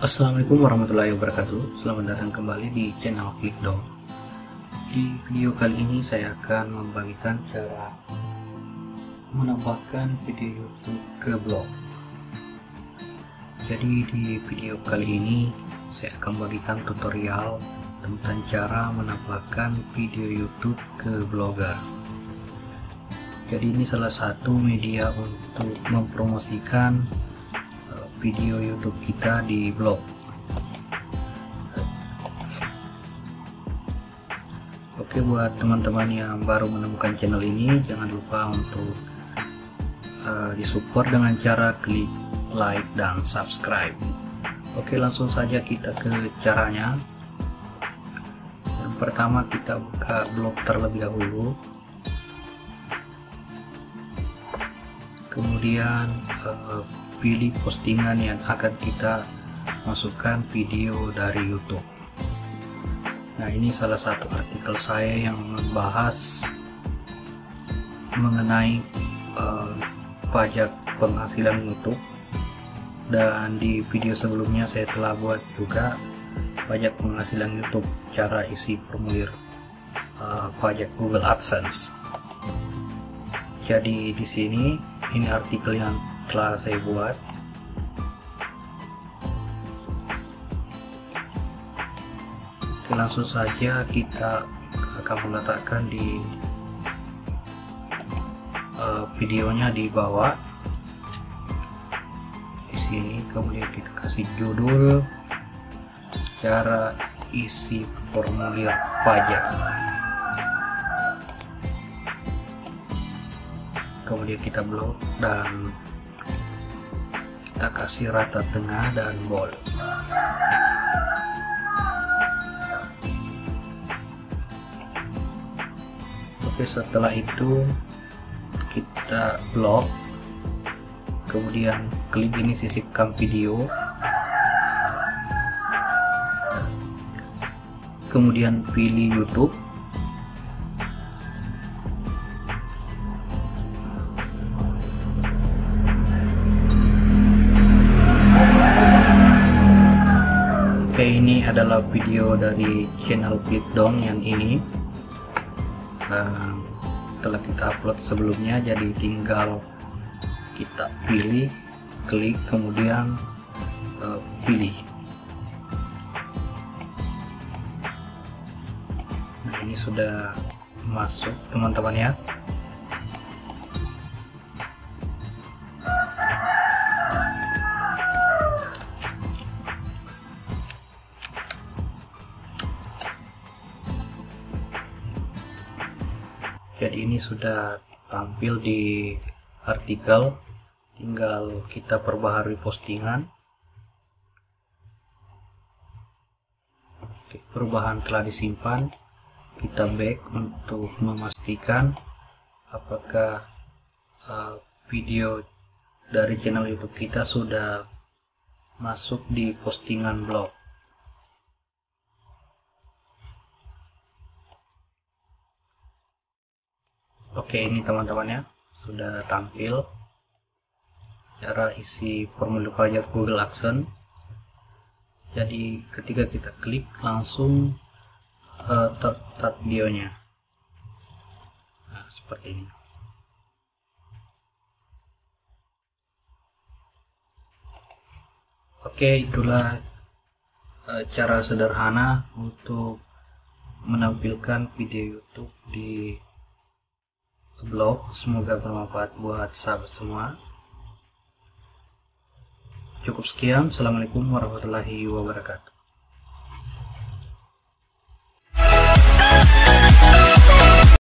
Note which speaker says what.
Speaker 1: Assalamualaikum warahmatullahi wabarakatuh. Selamat datang kembali di channel Klik Dong. Di video kali ini saya akan membagikan cara menambahkan video YouTube ke blog. Jadi di video kali ini saya akan membagikan tutorial tentang cara menambahkan video YouTube ke blogger. Jadi ini salah satu media untuk mempromosikan video YouTube kita di blog. Oke, buat teman-teman yang baru menemukan channel ini, jangan lupa untuk uh, disupport dengan cara klik like dan subscribe. Oke, langsung saja kita ke caranya. Yang pertama kita buka blog terlebih dahulu. Kemudian uh, pilih postingan yang akan kita masukkan video dari YouTube. Nah, ini salah satu artikel saya yang membahas mengenai uh, pajak penghasilan YouTube. Dan di video sebelumnya saya telah buat juga pajak penghasilan YouTube, cara isi formulir uh, pajak Google AdSense. Jadi di sini ini artikel yang telah saya buat. Oke, langsung saja kita akan meletakkan di uh, videonya di bawah. Di sini kemudian kita kasih judul cara isi formulir pajak. Kemudian kita blok dan kita kasih rata tengah dan bold oke setelah itu kita blok. Kemudian klik ini sisipkan video. Kemudian pilih YouTube ini adalah video dari channel Dong yang ini. Uh, telah kita upload sebelumnya jadi tinggal kita pilih klik kemudian uh, pilih. Nah ini sudah masuk teman-teman ya jadi ini sudah tampil di artikel. Tinggal kita perbaharui postingan. Oke, perubahan telah disimpan. Kita back untuk memastikan apakah uh, video dari channel youtube kita sudah masuk di postingan blog Oke ini teman-teman ya sudah tampil. Cara isi formulir pajak Google AdSense jadi ketika kita klik langsung uh, ter videonya nah seperti ini. Oke itulah uh, cara sederhana untuk menampilkan video YouTube di blog semoga bermanfaat buat sahabat semua. Cukup sekian. Assalamualaikum warahmatullahi wabarakatuh